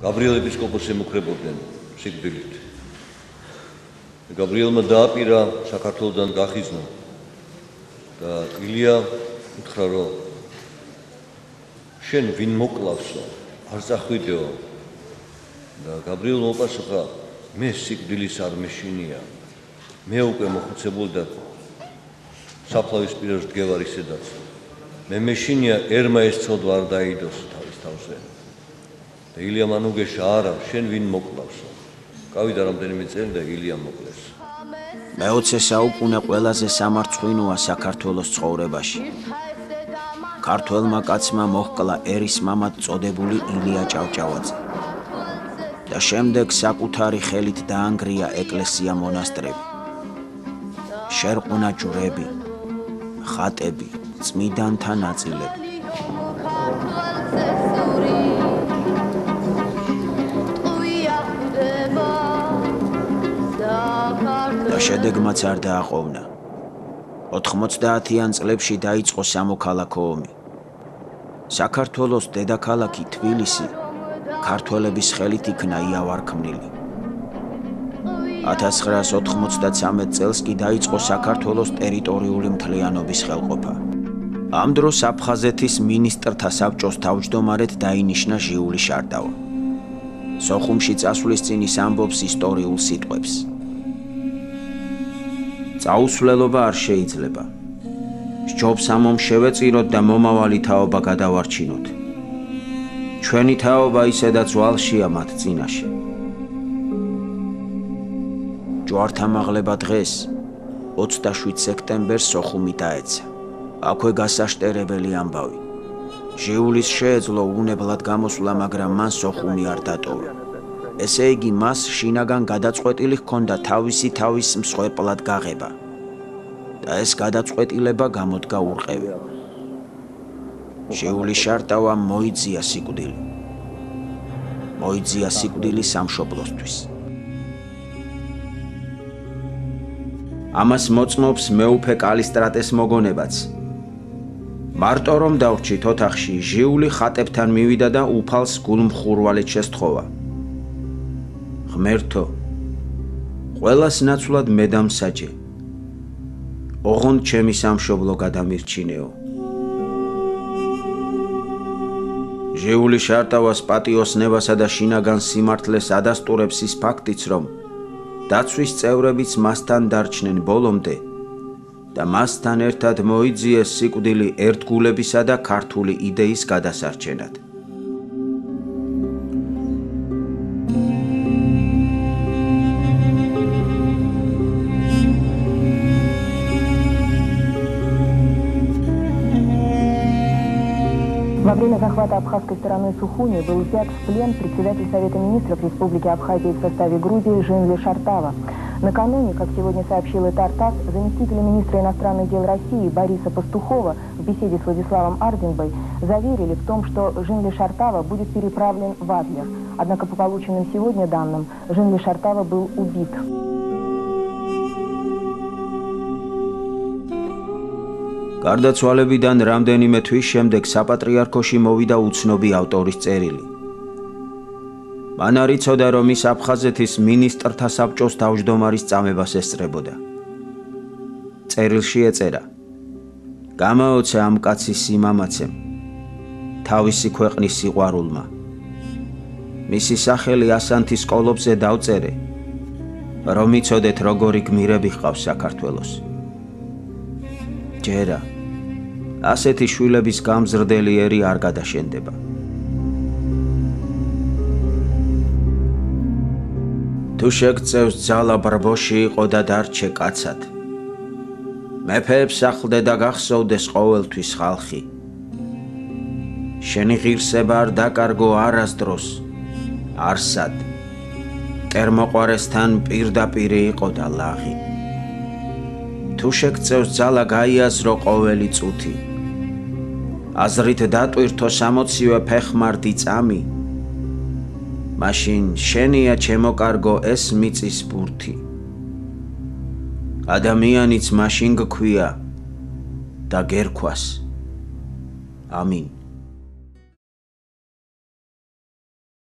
გაბრიელ ეპისკოპოსი მუქრებოდნენ სიკვდილით. გაბრიელმა დააპირა საქართველოსთან გახიზნა და ილია უთხრა რომ შენ ვინ მოკლავსო არ წახვიდეო. და გაბრიელ მოპასუხა მე სიკვდილის არ მეშინია მე უკვე მოხუცებული და საფლავის პირას დგევარ ისედაც. მე მეშინია ერმა ეს ცოდვა არ დაიდოს თავის თავზე და ილია მანუგეშა არა შენ ვინ მოკლავსო? გავიდა რამდენიმე წელი და ილია მოკლეს. მე-20 საუკუნე ყველაზე სამარცხვინოა საქართველოს ცხოვრებაში. ქართველმა კაცმა მოჰკლა ერის მამად წოდებული ილია ჭავჭავაძე. და შემდეგ საკუთარი ხელით დაანგრია ეკლესია მონასტრები. შერყუნა ჯვრები ხატები წმიდანთა ნაწილები. და შედეგმაც არ დააყოვნა. 90-იან წლებში დაიწყო სამოქალაქო ომი. საქართველოს დედაქალაქი თბილისი ქართველების ხელით იქნა იავარქმნილი. 1993 წელს კი დაიწყო საქართველოს ტერიტორიული მთლიანობის ხელყოფა. ამ დროს აფხაზეთის მინისტრთა საბჭოს თავმჯდომარედ დაინიშნა ჟიული შარდავა. სოხუმში წასვლის წინ ის ამბობს ისტორიულ სიტყვებს. წაუსვლელობა არ შეიძლება. სჯობს ამომ შევეწიროთ და მომავალი თაობა გადავარჩინოთ. ჩვენი თაობა ისედაც ვალშია მათ წინაშე. ჯვართამაღლება დღეს 27 სექტემბერს სოხუმი დაეცა. აქვე გასაშტერებელი ამბავი. ჟიულის შეეძლო უნებლად გამოსვლა, მაგრამ მან სოხუმი არ დატოვა. ესე იგი, მას შინაგან გადაწყვეტილი ჰქონდა თავისი თავის მსხვერპლად გაღება. და ეს გადაწყვეტილება გამოდგა ურყევი. ჟიული შარტავა მოიძია სიკვდილი. მოიძია სიკვდილი სამშობლოსთვის. ამას მოწმობს მეუფე კალისტრატეს მოგონებაც. მარტო რომ დავრჩით ოთახში, ჟიული ხატებთან მივიდა და უფალს გულმხურვალეთ შესთხოვა. ღმერთო, ყოველას ნაცვლად მე დამსაჯე. ოღონდ ჩემი სამშობლო გადამირჩინეო. ჟეული შარტავას პატიოსნებასა და შინაგან სიმართლეს ადასტურებს ის ფაქტიც, რომ დაცვის წევრებიც მასთან დარჩნენ ბოლომდე. და მასთან ერთად მოიძიეს სიკვდილი ერთგულებისა და ქართული იდეის გადასარჩენად. Во время захвата абхазской стороной Сухуни был взят в плен председатель Совета министров Республики Абхазия в составе Грузии Женли Шартава. Накануне, как сегодня сообщил Тартас, заместитель министра иностранных дел России Бориса Пастухова в беседе с Владиславом Арденбой заверили в том, что Женли Шартава будет переправлен в Адлер. Однако по полученным сегодня данным, Женли Шартава был убит. გარდაცვალებიდან რამდენიმე თვის შემდეგ საპატრიარქოში მოვიდა უცნობი ავტორის წერილი. მან არიწოდა რომ ის აფხაზეთის მინისტრთა საბჭოს თავმჯდომარის წამებას ესწრებოდა. წერილში ეწერა: გამაოცე ამ კაცის სიმამაცემ თავისი ქვეყნის სიყვარულმა. მისი სახელი ასანთის კოლოფზე დავწერე, რომ იცოდეთ როგორი გმირები ხავს საქართველოს. ჯერა ასეთი შვილების გამზრდელი ერი არ გადაშენდება. თუ შეგწევს ძალა ბრბოში იყო და დარჩე კაცად. მეფეებს ახლდე და გახსოვდეს ყოველთვის ხალხი. შენი ღირსება არ დაკარგო არასდროს. არსად. კერმოყარესთან პირდაპირ იყო და ლაღი. თუ შეგწევს ძალა გაიაზრო ყოველი წუთი. აზრით დატვირთო 60-ვე ფეხმარდი წამი. მაშინ შენია ჩემო კარგო ეს მიწის ბურთი. ადამიანიც მაშინ გქვია და გერქვას. ამინ